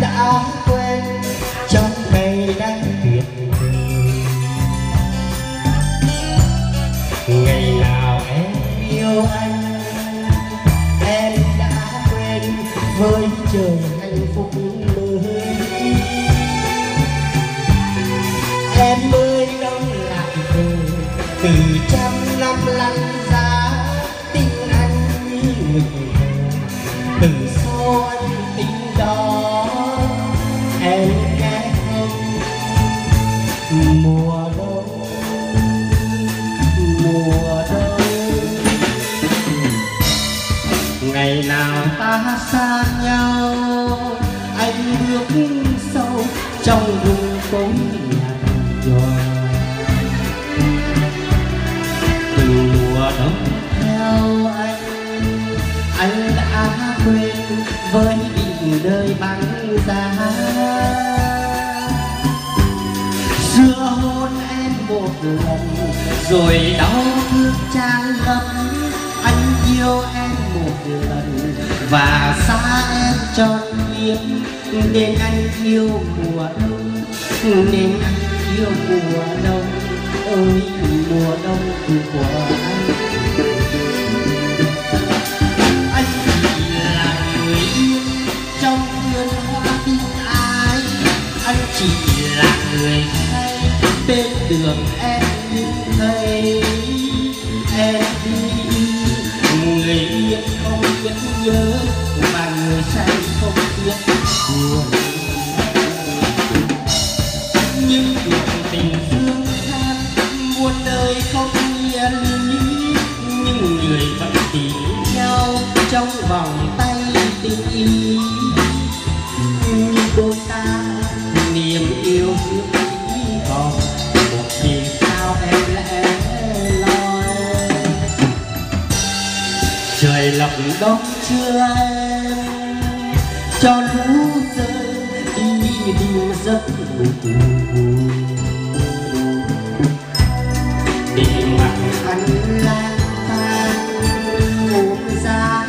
đã quên, trong ngày đang tuyệt vời. Ngày nào em yêu anh, em đã quên với trời hạnh phúc mới em mới đông lại từ từ trăm năm lăn ra, tình anh như từ nào xa nhau. Anh bước sâu trong vùng cối nhạt nhòa từ mùa đông theo anh anh đã quên với định đời băng giá. Xưa hôn em một lần, rồi đau thương tràn ngập. Anh yêu em một lần và xa em trọn kiếp nên anh yêu mùa đông. Nên anh yêu mùa đông ơi mùa đông của anh. Anh chỉ là người yêu trong vườn hoa tình ai. Anh chỉ là người hay, bên đường em nhìn thấy. Em đi nhớ, mà người say không biết. Buồn nhưng cuộc tình thương than muôn đời không yên nghĩ nhưng người vẫn tìm nhau trong vòng tay tình yêu như đôi ta, niềm yêu thương. Trời lọc đón chưa em cho lũ rơi, đi đi giấc ngủ Đi mặt anh lang thang ôm giá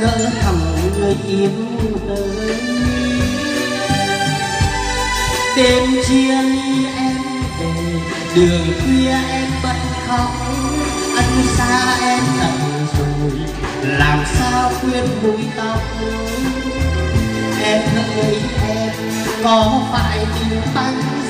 ngỡ hầm người yêu tới. Đêm chia ly em về, đường khuya em bật khóc anh xa em khuyên bụi tóc em ơi em có phải tình anh?